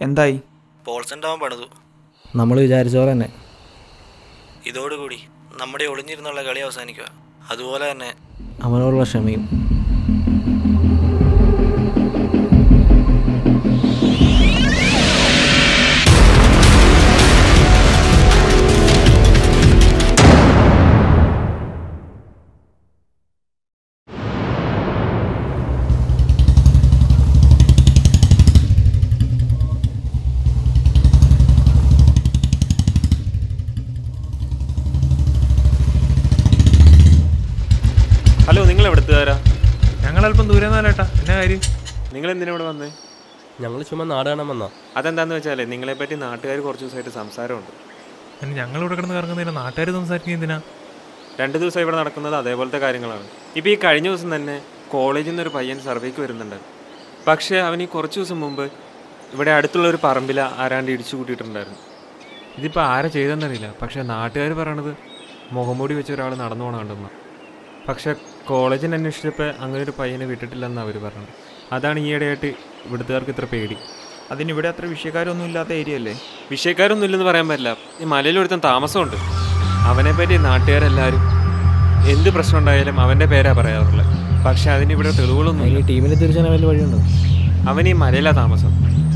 എന്തായി? പോൾസൺ ഡാം പണിതു. നമ്മൾ വിചാരിച്ച പോലെ തന്നെ. ഇതോടുകൂടി നമ്മുടെ ഒളിഞ്ഞിരുന്നുള്ള കളി അവസാനിക്കുക. അതുപോലെ തന്നെ അവനോടുള്ള ക്ഷമയും. എന്നാ കാര്യം? നിങ്ങൾ എന്തിനാ ഇവിടെ വന്നേ? ഞങ്ങൾ ചുമ്മാ നാട് കാണാൻ വന്നാ അതെന്താന്ന് വെച്ചാലേ നിങ്ങളെ പറ്റി നാട്ടുകാർ കുറച്ച് ദിവസമായിട്ട് സംസാരമുണ്ട്. ഞങ്ങൾ ഇവിടെ കിടന്ന് കറങ്ങുന്നില്ല നാട്ടുകാർ സംസാരിക്കുന്നത് എന്തിനാ? രണ്ട് ദിവസം ഇവിടെ നടക്കുന്നത് അതേപോലത്തെ കാര്യങ്ങളാണ്. ഇപ്പോൾ ഈ കഴിഞ്ഞ ദിവസം തന്നെ കോളേജിൽ നിന്ന് ഒരു പയ്യൻ സർവേക്ക് വരുന്നുണ്ട്. പക്ഷേ അവൻ ഈ കുറച്ച് ദിവസം മുമ്പ് ഇവിടെ അടുത്തുള്ള ഒരു പറമ്പിൽ ആരാണ്ട് ഇടിച്ചു കൂട്ടിയിട്ടുണ്ടായിരുന്നു. ഇതിപ്പോൾ ആരാ ചെയ്തെന്നറിയില്ല പക്ഷേ നാട്ടുകാർ പറയണത് മുഖംമൂടി വെച്ച ഒരാൾ നടന്നു പോകണം കണ്ടെന്ന്. പക്ഷേ കോളേജിൽ അന്വേഷിച്ചപ്പോൾ അങ്ങനെ ഒരു പയ്യനെ വിട്ടിട്ടില്ലെന്ന് അവർ പറഞ്ഞത്. അതാണ് ഈയിടെയായിട്ട് ഇവിടുത്തുകാർക്ക് ഇത്ര പേടി. അതിനിവിടെ അത്ര വിഷയക്കാരൊന്നും ഇല്ലാത്ത ഏരിയ അല്ലേ? വിഷയക്കാരൊന്നും ഇല്ലെന്ന് പറയാൻ പറ്റില്ല. ഈ മലയിൽ ഒരുത്തൻ താമസമുണ്ട്. അവനെ പറ്റി നാട്ടുകാരെല്ലാവരും എന്ത് പ്രശ്നം ഉണ്ടായാലും അവന്റെ പേരാ പറയാറുള്ളത്. പക്ഷെ അതിനിവിടെ തെളിവുകളൊന്നും ഈ ടീമിനെ തിരിച്ചാൽ വലിയ വഴിയുണ്ടോ? അവൻ ഈ മലയിലാ താമസം.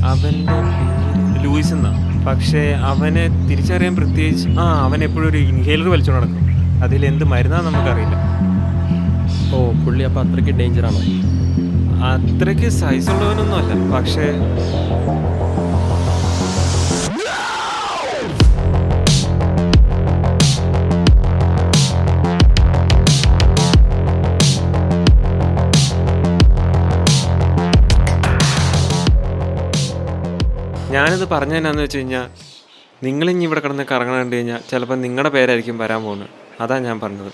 അവന്റെ ലൂയിസ് എന്നാ. പക്ഷേ അവനെ തിരിച്ചറിയാൻ പ്രത്യേകിച്ച് ആ അവൻ എപ്പോഴും ഒരു ഇൻഹേലർ വലിച്ചു നടക്കും. അതിൽ എന്ത് മരുന്നാന്ന് നമുക്കറിയില്ല. ഓ പുള്ളി അപ്പോൾ അത്രയ്ക്ക് ആണോ? അത്രയ്ക്ക് സൈസ് ഉള്ളവനൊന്നും അല്ല. പക്ഷേ ഞാനിത് പറഞ്ഞതെന്നാന്ന് വെച്ച് കഴിഞ്ഞാൽ നിങ്ങളിഞ്ഞി ഇവിടെ കിടന്ന് കറങ്ങണ കണ്ടു കഴിഞ്ഞാൽ ചിലപ്പോൾ നിങ്ങളുടെ പേരായിരിക്കും വരാൻ പോകുന്നത്. അതാണ് ഞാൻ പറഞ്ഞത്.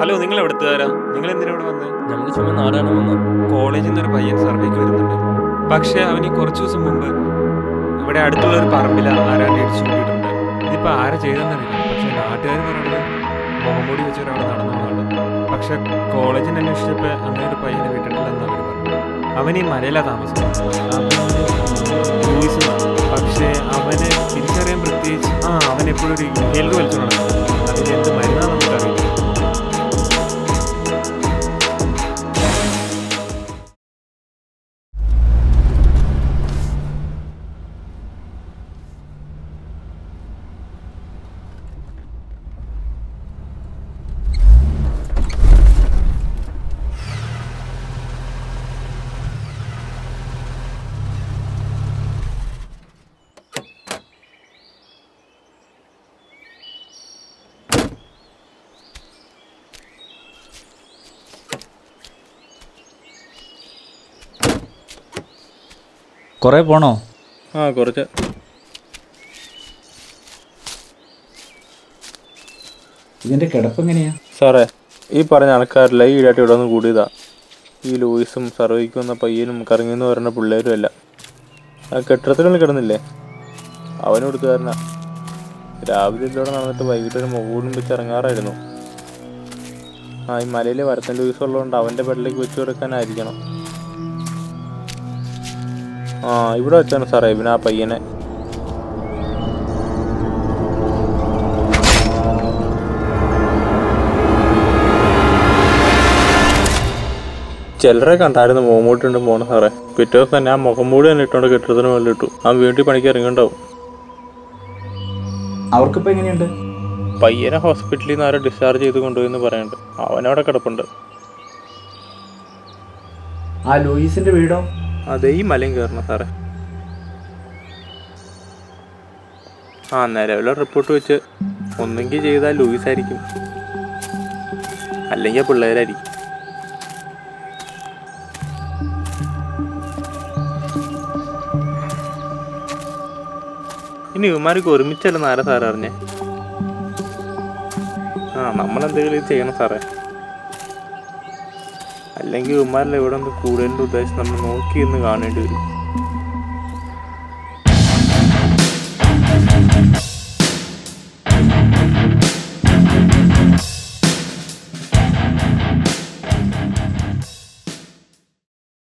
ഹലോ നിങ്ങൾ എവിടുത്തുകാരാ നിങ്ങൾ എന്തിനാ ഇവിടെ വന്നേ? ഞങ്ങൾ ചുമ നാടാണ് വന്ന്. വന്നാ കോളേജിൽ നിന്ന് ഒരു പയ്യൻ സർവേക്ക് വരുന്നുണ്ട്. പക്ഷേ അവന് കുറച്ച് ദിവസം മുമ്പ് ഇവിടെ അടുത്തുള്ള ഒരു പറമ്പിൽ ആരാണ്ട് ഇടിച്ചു കൂട്ടിയിട്ടുണ്ട് ഇതിപ്പോൾ ആരാ ചെയ്തെന്നറിയില്ല പക്ഷേ നാട്ടുകാർ പറയുന്നത് മുഖംമൂടി വെച്ച് ഒരാൾ നടന്നു പോകുന്നുണ്ട് പക്ഷെ കോളേജിൽ അന്വേഷിച്ചപ്പോൾ അങ്ങനെ ഒരു പയ്യനെ വിട്ടിട്ടില്ലെന്ന് അവർ പറഞ്ഞു. അവൻ ഈ മലയിലാ താമസം. അവന് ലൂയിസ് എന്നാണ്. പക്ഷേ അവനെ തിരിച്ചറിയാൻ പ്രത്യേകിച്ച് ആ അവൻ എപ്പോഴും ഒരു ഹെൽത്ത് വലിച്ചു നടക്കുന്നത് അതിന് എന്ത് മരുന്നാണെന്ന് നമുക്കറിയില്ല. കുറേ പോണോ? ആ കുറച്ച്. ഇതിന്റെ കിടപ്പ് എങ്ങനെയാ? സാറേ ഈ പറഞ്ഞ ആൾക്കാരില്ല ഈ ഈടായിട്ട് ഇവിടെ ഒന്ന് കൂടിയതാ. ഈ ലൂയിസും സർവൈക്കും വന്ന പയ്യനും കറങ്ങിന്ന് പറയുന്ന പിള്ളേരും അല്ല. ആ കെട്ടിടത്തിനുള്ളിൽ കിടന്നില്ലേ? അവനും എടുത്തുകാരനാ രാവിലെ ഇതിലൂടെ നടന്നിട്ട് വൈകിട്ട് ഒരു മുകളിലും വെച്ച് ഇറങ്ങാറായിരുന്നു. ആ ഈ മലയിലെ വരത്തൻ ലൂയിസ് ഉള്ളതുകൊണ്ട് അവന്റെ ബെഡിലേക്ക് വെച്ച് കൊടുക്കാനായിരിക്കണം. ആ ഇവിടെ വെച്ചാണ് സാറേ ഇവന് ആ പയ്യനെ. ചിലരെ കണ്ടായിരുന്നു മോമൂട്ടുണ്ട് പോണ സാറേ. പിറ്റേ ദിവസം തന്നെ ആ മുഖം മൂടി തന്നെ ഇട്ടോണ്ട് കെട്ടിടത്തിന് മുകളിൽ ഇട്ടു. ആ വീട്ടിൽ പണിക്ക് ഇറങ്ങിണ്ടാവും അവർക്കിപ്പോ എങ്ങനെയുണ്ട്? പയ്യനെ ഹോസ്പിറ്റലിൽ നിന്ന് ആരെ ഡിസ്ചാർജ് ചെയ്ത് കൊണ്ടുപോയെന്ന് പറയുന്നുണ്ട്. അവനവിടെ കിടപ്പുണ്ട്. ആ ലൂയിസിന്റെ വീടോ? അതെ ഈ മലയും കയറണം സാറേ. ആ നിലവിലെ റിപ്പോർട്ട് വെച്ച് ഒന്നെങ്കിൽ ചെയ്താൽ ലൂയിസ് ആയിരിക്കും. അല്ലെങ്കിൽ പിള്ളേരായിരിക്കും. ഇനി ഇവന്മാർക്ക് ഒരുമിച്ചല്ല നാരെ സാറേ അറിഞ്ഞേ? ആ നമ്മളെന്തെങ്കിലും ചെയ്യണം സാറേ. അല്ലെങ്കിൽ ഉമ്മാരിൽ എവിടെ നിന്ന് കൂടുതലിന്റെ ഉദ്ദേശം നമ്മൾ നോക്കി ഇന്ന് കാണേണ്ടി വരും.